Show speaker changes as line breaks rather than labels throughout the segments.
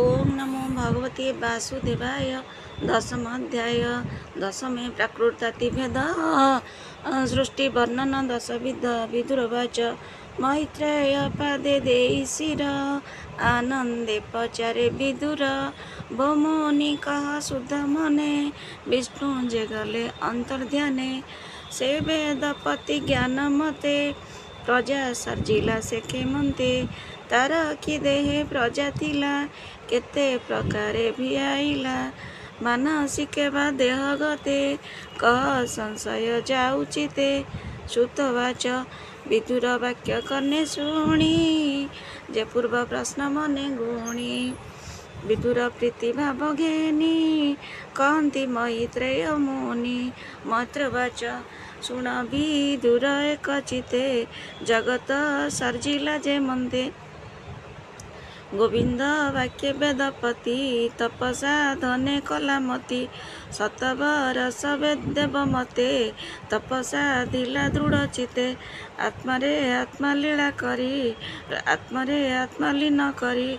ओम नमो भगवती वासुदेवाय दशम अध्याय दशमे प्राकृतातिभेद सृष्टि वर्णन दश विद विदुरवाच मैत्रेय पादे देशिर आनन्दे पचारे विदुर भमोनि कः शुद्ध मने विष्णु जगले अन्तर्ध्याने से वेदपति ज्ञानमते प्रजा सर्जिला से खेमन्ते तारकी देह प्रजाता केत प्रकार भिआला देह गते क संशय जाउचिते सुतवाच विदुर वाक्य कने शुणी पूर्व प्रश्न मन गुणी विदुर प्रीति भाव भावेनी कति मैत्रेय मुनि मैत्र वाच शुण विदुर दूर चिते जगत सर्जिला मंदे गोविन्द वाक्य वेदपति तपसा धने कलामती देव मते तपसा दृढ चिते आत्मारे आत्मा लीला करी आत्मारे आत्मा लीन करी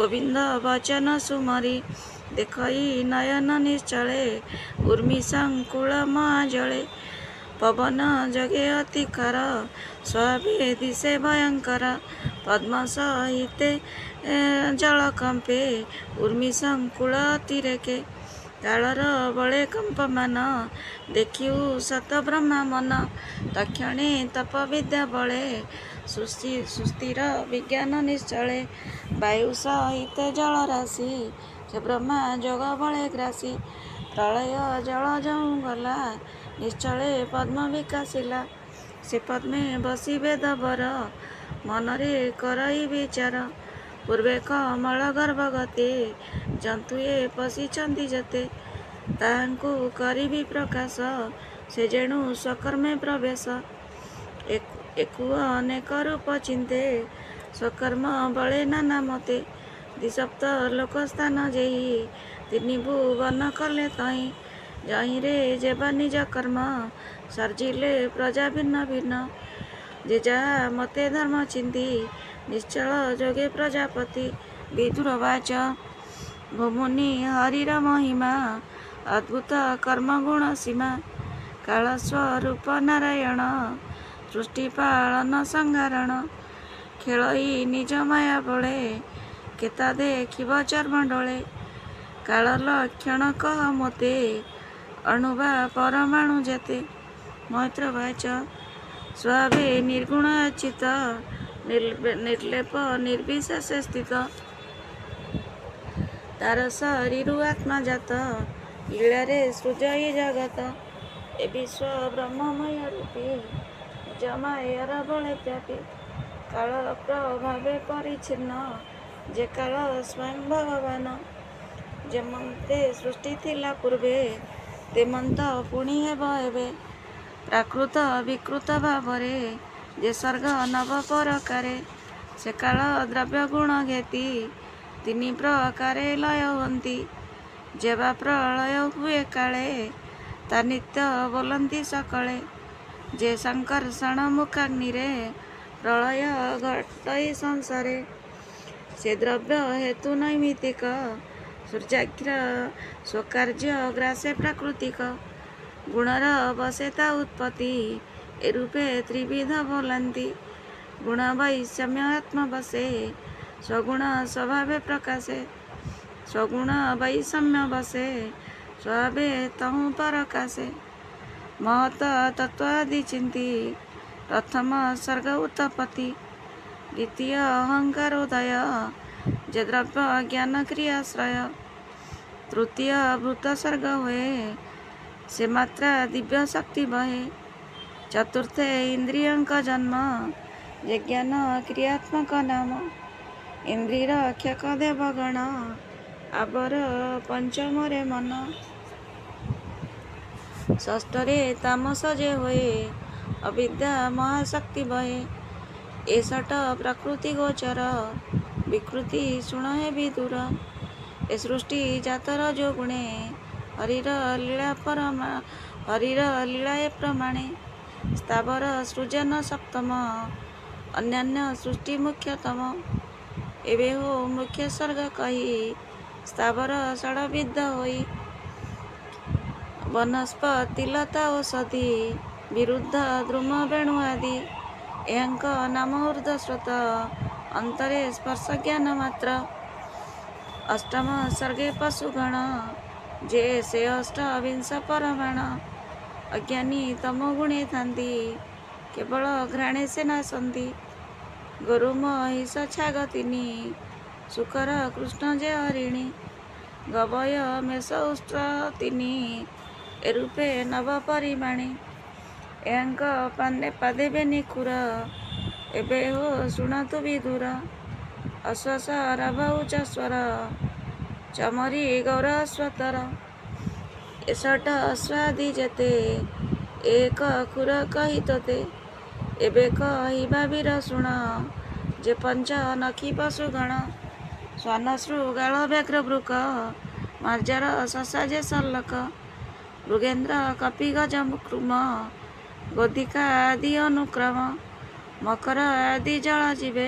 गोविन्द वचन सुमरी देखै नयन निश्चले उर्मी सङ्कुल महाजले ପବନ ଯୋଗେ ଅତିକର ସ୍ୱାଭି ସେ ଭୟଙ୍କର ପଦ୍ମ ସହିତ ଜଳ କମ୍ପେ ଉର୍ମି ସଙ୍କୁଳ ଅତିରେକେ କାଳର ବଳେ କମ୍ପମାନ ଦେଖିବୁ ସତ ବ୍ରହ୍ମା ମନ ତକ୍ଷଣେ ତପ ବିଦ୍ୟା ବଳେ ସୁସ୍ଥିର ବିଜ୍ଞାନ ନିଶ୍ଚଳେ ବାୟୁ ସହିତ ଜଳ ରାଶି ସେ ବ୍ରହ୍ମା ଯୋଗ ବଳେ ଗ୍ରାସୀ ପ୍ରଳୟ ଜଳ ଯେଉଁ ଗଲା निश्चले पद्म विकाशिला से पद्मे बस वेद बर मनरे करई विचार पूर्वे कमल गर्भगति जंतु ये पशिचंद जते करी प्रकाश से जेणु स्वकर्मे प्रवेश एक अनेक रूप चिंते स्वकर्म बड़े नाना मत दिशप्त लोकस्थान जेहि तीन भुवन कले तई ଜହିଁରେ ଯେବା ନିଜ କର୍ମ ସର୍ଜିଲେ ପ୍ରଜା ଭିନ୍ନ ଭିନ୍ନ ଯେ ଯାହା ମୋତେ ଧର୍ମ ଚିନ୍ତି ନିଶ୍ଚଳ ଯୋଗେ ପ୍ରଜାପତି ବିଦୁର ବାଚ ଭୂମୁନି ହରିର ମହିମା ଅଦ୍ଭୁତ କର୍ମଗୁଣ ସୀମା କାଳ ସ୍ୱରୂପ ନାରାୟଣ ସୃଷ୍ଟିପାଳନ ସଂଘାରଣ ଖେଳଇ ନିଜ ମାୟା ବଳେ କେତା ଦେଖିବ ଚର୍ମ ଡୋଳେ କାଳ ଲକ୍ଷଣ କହ ମୋତେ अणुवा परमाणु जाति मैत्रवाच स्वाभि निर्गुण अचित निर्लेप निर्विशेष स्थित तार शरीर आत्माजात लीलें सृजयी जगत ए विश्व ब्रह्ममय रूपी जमायर बड़े व्यापी काल प्रभाव परिच्छिन्न जे काल स्वयं भगवान जमते मंत्रे सृष्टि पूर्वे ତେମନ୍ତ ପୁଣି ହେବ ଏବେ ପ୍ରାକୃତ ବିକୃତ ଭାବରେ ଯେ ସ୍ୱର୍ଗ ନବ ପରକାରେ ସେ କାଳ ଦ୍ରବ୍ୟ ଗୁଣ ଘେତି ତିନି ପ୍ରକାରେ ଲୟ ହୁଅନ୍ତି ଯେବା ପ୍ରଳୟ ହୁଏ କାଳେ ତା ନିତ୍ୟ ବୋଲନ୍ତି ସକାଳେ ଯେ ଶଙ୍କର୍ଷଣ ମୁଖାଗ୍ନିରେ ପ୍ରଳୟ ଘଟଇ ସଂସାରେ ସେ ଦ୍ରବ୍ୟ ହେତୁ ନୈମିତିକ ସୂର୍ଯ୍ୟାଘ୍ର ସ୍ୱକାର୍ଯ୍ୟ ଗ୍ରାସେ ପ୍ରାକୃତିକ ଗୁଣର ବସେତା ଉତ୍ପତ୍ତି ଏ ରୂପେ ତ୍ରିବିଧ ବୋଲନ୍ତି ଗୁଣ ବୈଷମ୍ୟ ଆତ୍ମବସେ ସ୍ୱଗୁଣ ସ୍ୱଭାବେ ପ୍ରକାଶେ ସ୍ୱଗୁଣ ବୈଷମ୍ୟ ବସେ ସ୍ୱଭାବେ ତହୁଁ ପରକାଶେ ମହତ ତତ୍ତ୍ୱାଦି ଚିନ୍ତି ପ୍ରଥମ ସର୍ଗ ଉତ୍ପତ୍ତି ଦ୍ୱିତୀୟ ଅହଙ୍କାର ଉଦୟ ज्ञान क्रियाश्रय तृतीय भूतसर्ग हुए से मात्रा दिव्य शक्ति बहे चतुर्थ इंद्रिय का जन्म यज्ञान क्रियात्मक नाम इंद्रिय अक्षक देवगण आबर पंचम मन ष्ठ तामस जे हुए अविद्या महाशक्ति बहे एसट प्रकृति गोचर विकृति शुण है भी दूर ए सृष्टि जतर जो गुणे हरीर लीला पर हरीर लीला प्रमाणे स्थावर सृजन सप्तम अन्न्य सृष्टि मुख्यतम एवे हो मुख्य स्वर्ग कही स्थावर षड़विद होई वनस्पति लता औषधि विरुद्ध द्रुम बेणु आदि యంక నమహృదశ్రుత అంతరే స్పర్శజ్ఞానమాత్ర అష్టమ సర్గే పశుగణ జేసే అష్ట అవింశ పరమణ అజ్ఞాని తమో గుణే ଥାନ୍ତି କେବଳ ଘ୍ରାଣେ ସେ ନାସନ୍ତି ଗୋରୁମ ହିସଛା ଗତିନି ଶୁକର କୃଷ୍ଣ ଯେ ହରିଣୀ ଗବୟ ମେଷ ଉଷ୍ଟ୍ର ତିନି ଏ ରୂପେ ନବ ଏହାଙ୍କ ପାନେ ପାଦେବେନି ଖୁର ଏବେ ହୋ ଶୁଣନ୍ତୁ ବି ଦୂର ଅଶ୍ୱାସ ରାଭାଉଚ ସ୍ୱର ଚମରି ଗୌର ସ୍ୱତର ଏସଟ ଅସ୍ୱାଦି ଯେତେ ଏକ ଖୁର କହି ତୋତେ ଏବେ କହିବା ବୀର ଶୁଣ ଯେ ପଞ୍ଚ ନଖି ପଶୁଗଣ ସ୍ୱାନଶ୍ରୁ ଗାଳ ବ୍ୟାଘ୍ର ବୃକ ମାର୍ଜାର ଶଶା ଯେ ସଲ୍ଲକ ମୃଗେନ୍ଦ୍ର କପି ଗଜ କୃମ ଗୋଦିକା ଆଦି ଅନୁକ୍ରମ ମକର ଆଦି ଜଳ ଯିବେ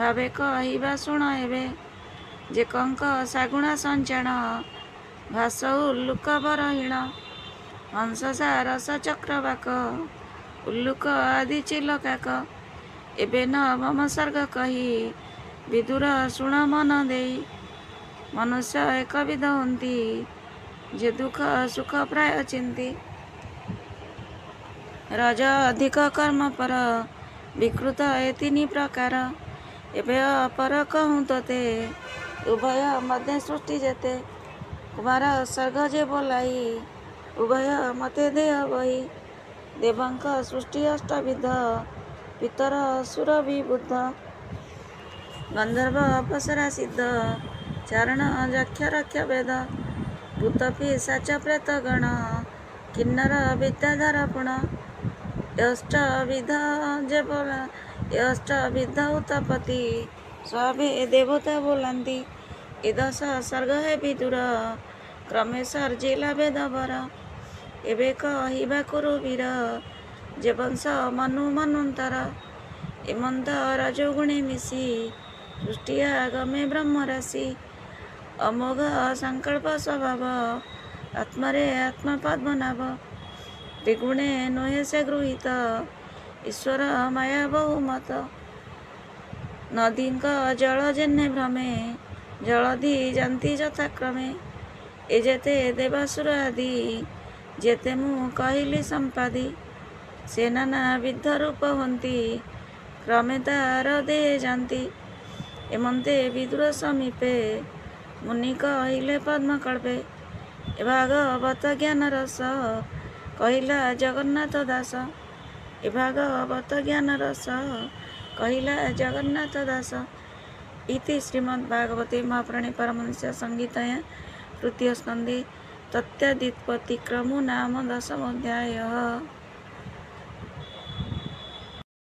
ଭାବେ କହିବା ଶୁଣ ଏବେ ଯେ କଙ୍କ ଶାଗୁଣା ସଞ୍ଚାଣ ଭାସ ଉଲ୍ଲୁକ ବରହିଣ ହଂସସା ରସ ଚକ୍ରବାକ ଉଲ୍ଲୁକ ଆଦି ଚିଲକାକ ଏବେ ନବମ ସର୍ଗ କହି ବିଦୁର ଶୁଣ ମନ ଦେଇ ମନୁଷ୍ୟ ଏକବିଧ ହୁଅନ୍ତି ଯେ ଦୁଃଖ ସୁଖ ପ୍ରାୟ ଚିନ୍ତି रज अधिक कर्म पर विकृत ए तीन प्रकार एवं अपर कहूँ तो ते उभय मध्य सृष्टि जेते कुमार स्वर्ग जे बोलाई उभय मत देह बही देवंक सृष्टि अष्टविध पितर असुर बुद्ध गंधर्व अपसरा सिद्ध चरण जक्ष रक्ष भूत भूतपी साच प्रेत गण किन्नर विद्याधार विद्याधारपुण অষ্টাবিধা যে বলা অষ্টাবিধা উতাপতি সবে দেবতা বলান্তি এদশ সর্গ হে বিদুর ক্রমে সর্জিলা বেদবর এবে কহিবা কুরু বীর যে বংশ মনু মনুন্তর এমন্ত রজগুণে মিশি সৃষ্টি আগমে ব্রহ্মরাশি অমোঘ সংকল্প স্বভাব আত্মরে আত্মপদ্মনাভ त्रिगुणे गृहित ईश्वर माया बहुमत नदीको जल जेने भ्रमे ए जेते देवासुर आदि जे संपादी से नाना सेना रूप हुन्ति क्रमे तार दे जाती एमते विदुर समीपे मुनि कहिले पद्मकल्पे भागवत ज्ञान रस कहिला जगन्नाथ दास ए भागवत ज्ञान रस, कहिला जगन्नाथ दास इति श्रीमद् भागवते महाप्राणी परमंश सङ्गीतयाँ तृतीय स्की तत्त्यापति क्रमु नाम अध्याय